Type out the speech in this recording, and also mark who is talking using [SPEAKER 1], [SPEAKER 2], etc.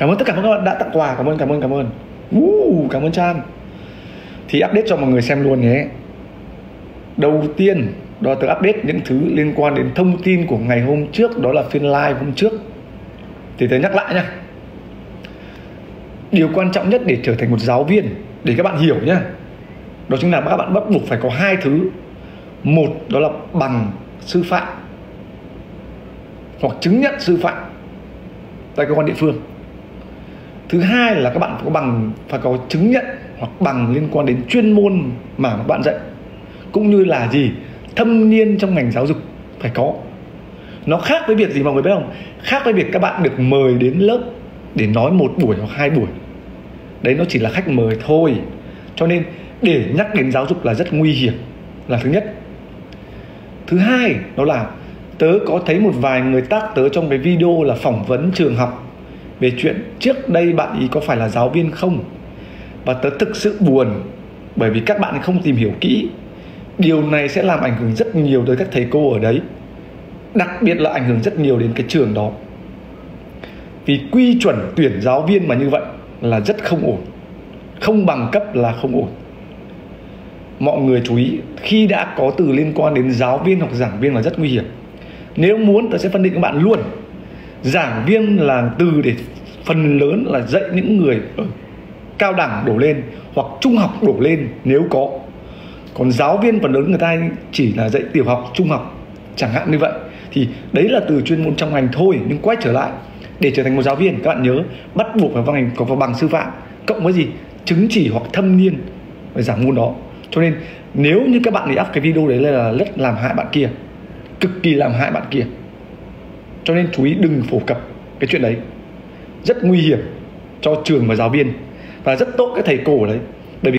[SPEAKER 1] cảm ơn tất cả các bạn đã tặng quà cảm ơn cảm ơn cảm ơn. Uh, cảm ơn Chan. Thì update cho mọi người xem luôn nhé. Đầu tiên đó tôi update những thứ liên quan đến thông tin của ngày hôm trước đó là phiên live hôm trước. Thì tớ nhắc lại nha điều quan trọng nhất để trở thành một giáo viên để các bạn hiểu nhá đó chính là các bạn bắt buộc phải có hai thứ. Một đó là bằng sư phạm hoặc chứng nhận sư phạm tại cơ quan địa phương thứ hai là các bạn phải có bằng, phải có chứng nhận hoặc bằng liên quan đến chuyên môn mà các bạn dạy. Cũng như là gì? Thâm niên trong ngành giáo dục phải có. Nó khác với việc gì mọi người biết không? Khác với việc các bạn được mời đến lớp để nói một buổi hoặc hai buổi. Đấy, nó chỉ là khách mời thôi. Cho nên để nhắc đến giáo dục là rất nguy hiểm, là thứ nhất. Thứ hai, đó là tớ có thấy một vài người tác tớ trong cái video là phỏng vấn trường học về chuyện trước đây bạn ý có phải là giáo viên không? Và tớ thực sự buồn, bởi vì các bạn không tìm hiểu kỹ. Điều này sẽ làm ảnh hưởng rất nhiều tới các thầy cô ở đấy, đặc biệt là ảnh hưởng rất nhiều đến cái trường đó. Vì quy chuẩn tuyển giáo viên mà như vậy là rất không ổn, không bằng cấp là không ổn. Mọi người chú ý, khi đã có từ liên quan đến giáo viên hoặc giảng viên là rất nguy hiểm. Nếu muốn tôi sẽ phân định các bạn luôn. Giảng viên là từ để phần lớn là dạy những người ở cao đẳng đổ lên hoặc trung học đổ lên nếu có. Còn giáo viên phần lớn người ta chỉ là dạy tiểu học, trung học, chẳng hạn như vậy. Thì đấy là từ chuyên môn trong ngành thôi, nhưng quay trở lại, để trở thành một giáo viên, các bạn nhớ, bắt buộc phải vào ngành có vào bằng sư phạm, cộng với gì? Chứng chỉ hoặc thâm niên về giảng môn đó. Cho nên, nếu như các bạn để up cái video đấy là rất làm hại bạn kia, cực kỳ làm hại bạn kia. Cho nên chú ý đừng phổ cập cái chuyện đấy rất nguy hiểm cho trường và giáo viên và rất tốt cái thầy cô ở đấy.